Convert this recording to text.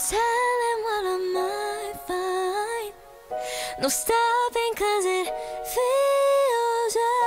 Tell telling what I might find. No stopping cause it feels right.